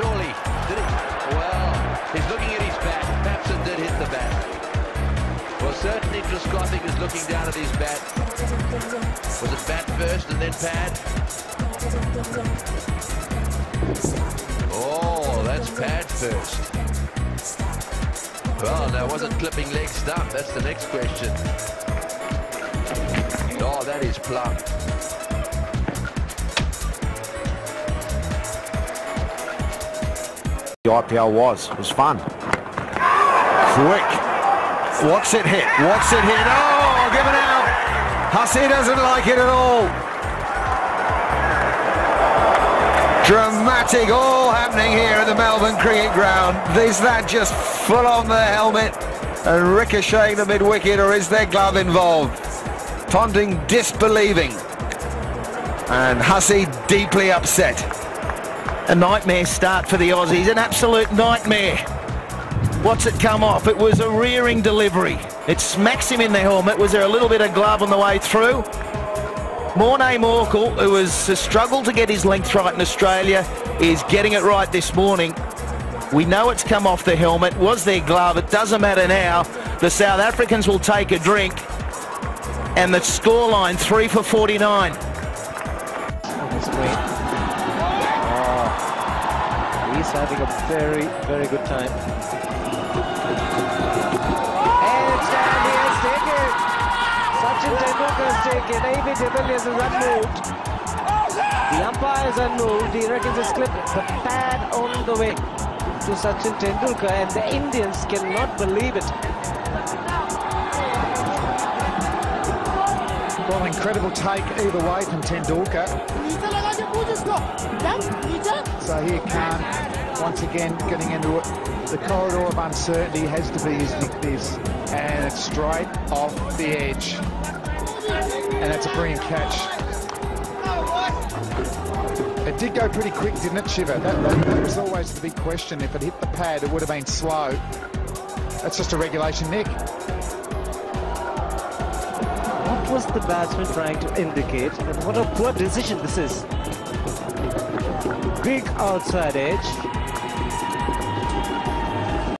surely. Did it? Well, he's looking at his bat. Perhaps did hit the bat. Well, certainly Trescothick is looking down at his bat. Was it bat first and then pad? Oh, that's pad first. Well, now wasn't clipping leg stump. That's the next question. Oh, that is plump. IPL was. It was fun. Quick. What's it hit? What's it hit? Oh, given out. Hussey doesn't like it at all. Dramatic all happening here at the Melbourne Cricket Ground. Is that just full on the helmet and ricocheting the mid-wicket or is there glove involved? Ponting disbelieving. And Hussey deeply upset. A nightmare start for the Aussies, an absolute nightmare. What's it come off? It was a rearing delivery. It smacks him in the helmet. Was there a little bit of glove on the way through? Morne Morkel, who has struggled to get his length right in Australia, is getting it right this morning. We know it's come off the helmet. Was there glove? It doesn't matter now. The South Africans will take a drink. And the scoreline, 3 for 49. He's having a very, very good time. And it's down, he has taken. Sachin Tendulkar has taken. A.B. de Villiers is unmoved. The umpire is unmoved. He reckons it's clipped the pad on the way to Sachin Tendulkar and the Indians cannot believe it. Well, incredible take either way from Tendulkar. Zaheer Khan, once again, getting into it. The corridor of uncertainty has to be his nick this, and it's straight off the edge. And that's a brilliant catch. It did go pretty quick, didn't it, Shiver? That, that, that was always the big question. If it hit the pad, it would have been slow. That's just a regulation nick. What was the batsman trying to indicate? And what a poor decision this is. Big outside edge.